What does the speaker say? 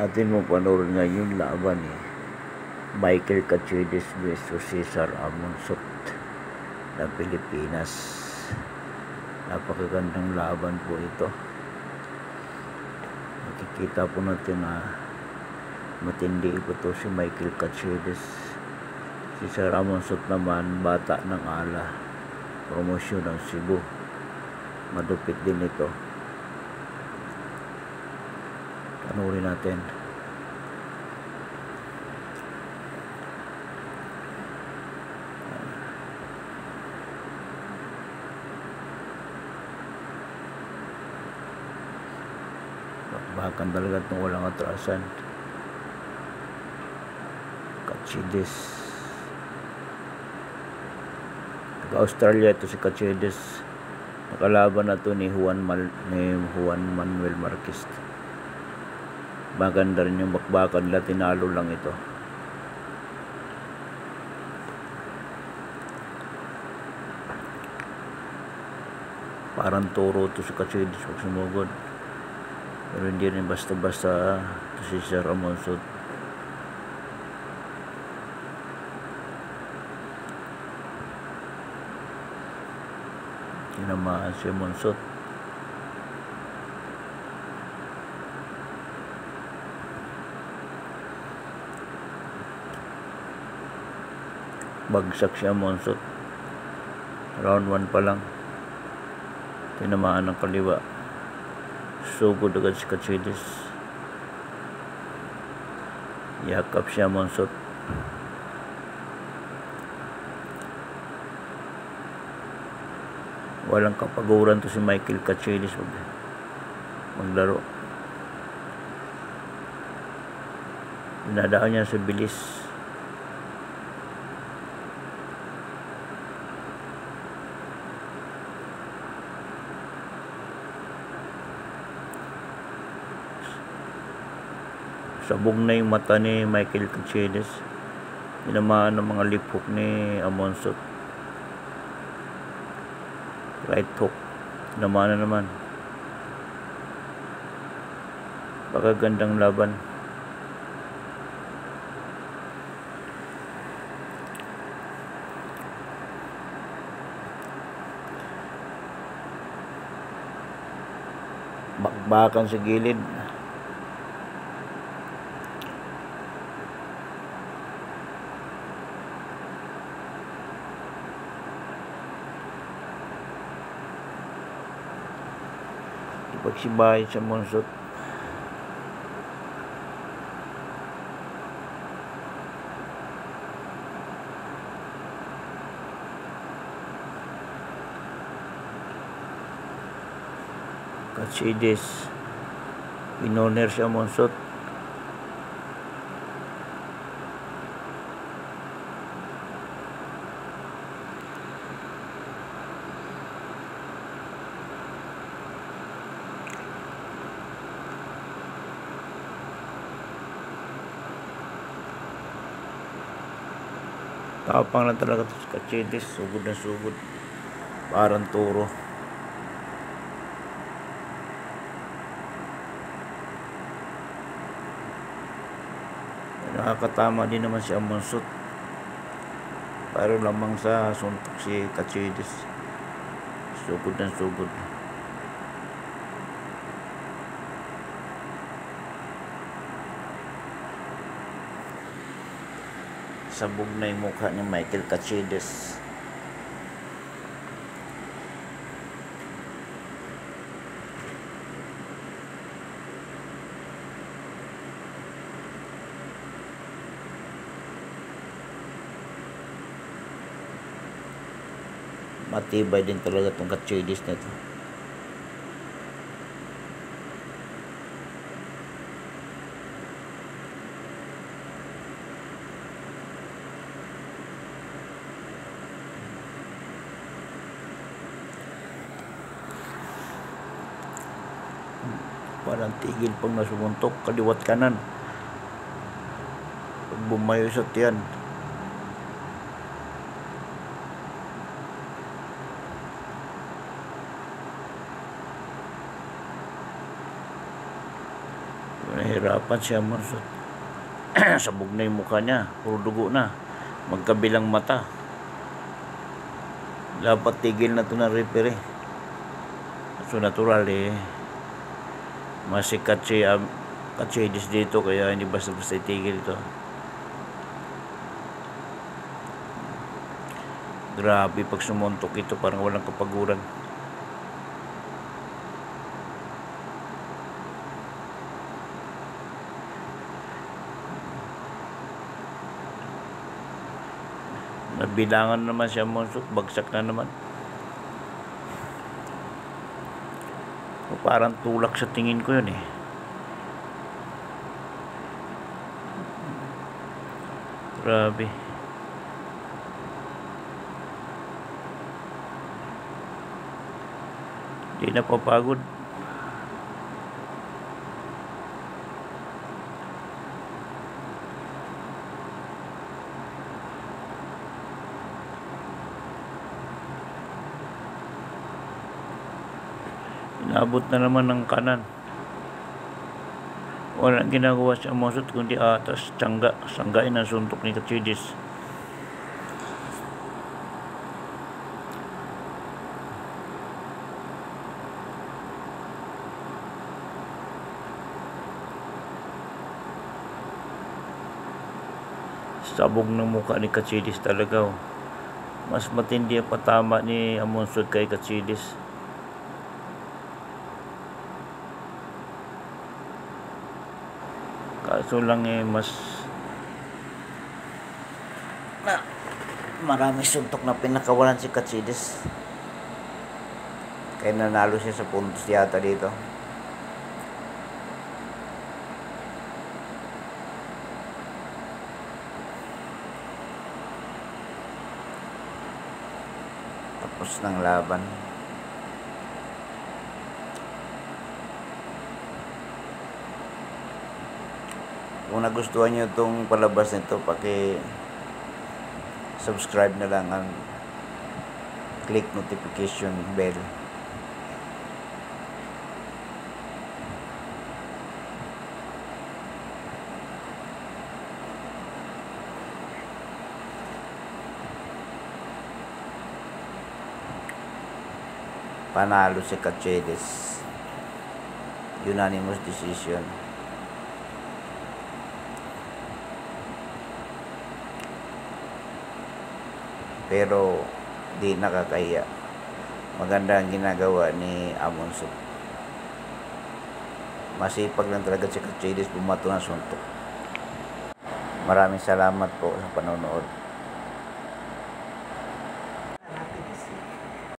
atin mo panoorin ngayon laban ni Michael Caceres versus Cesar Amonsot ng Pilipinas. Napakagandang laban po ito. Makikita po natin na matindi po to si Michael Caceres. Si Cesar Amonsot naman, bata ng ala. Promosyon ng Cebu. Madupit din ito. Panoorin natin. Bakbakan talaga itong walang atrasan. Kachides. Taga-Australia ito si Kachides. Nakalaban na to ni Juan, Mal ni Juan Manuel Marquez. Maganda rin yung bakbakan nila, tinalo lang ito. Parang toro to si Kachides pag sumugod. Pero hindi rin basta-basta to si Sir Amonsot. Tinamaan si Amonsot. Bagsak si Amonsot. Round 1 pa lang. Tinamaan ng kaliwa. Sugod agad si Kachides. Yakap siya Monsot. Walang kapaguran to si Michael Kachides mag maglaro. Dinadaan niya sa bilis. Sabog na yung mata ni Michael Caceres tinamaan ng mga hook ni Amonsot right hook. Tinamaan na naman. Baka gandang laban. Bakbakan sa gilid pagsibahay sa Monsot. Katsides. Pinoner siya Monsot. Tapang lang talaga ito si Kachides. Sugod na sugod. Parang turo. Nakakatama din naman si Amonsot. Pero lamang sa suntok si Kachides. Sugod na sugod. Sabog na yung mukha ni Michael Caceres. Matibay din talaga itong Caceres na ito. Parang tigil pag nasumuntok kaliwat kanan pag bumayo sa tiyan Nahirapan siya Monsut. Sabog na yung mukha niya. Puro dugo na. Magkabilang mata. Dapat tigil na ito ng referee. So natural eh. Masikat si um, Katsidis dito kaya hindi basta-basta itigil ito. Grabe pag sumuntok ito parang walang kapaguran. Nabilangan naman siya Monsut, bagsak na naman. Parang tulak sa tingin ko yun eh. Grabe. Di na Inabot na naman ng kanan. Walang ginagawa si Amosot kundi atas, tiyangga, sanggain ang suntok ni Katsidis. Sabog ng mukha ni Katsidis talaga. Oh. Mas matindi ang patama ni Amonsod kay Katsidis. Kaso lang eh, mas na marami suntok na pinakawalan si Katsidis. Kaya nanalo siya sa puntos yata dito. Tapos ng laban. Kung nagustuhan nyo itong palabas nito, paki subscribe na lang ang click notification bell. Panalo si Cachedes. Unanimous decision. Pero di nakakahiya. Maganda ang ginagawa ni Amonso. Masipag lang talaga si Kachidis bumato ng suntok. Maraming salamat po sa panonood.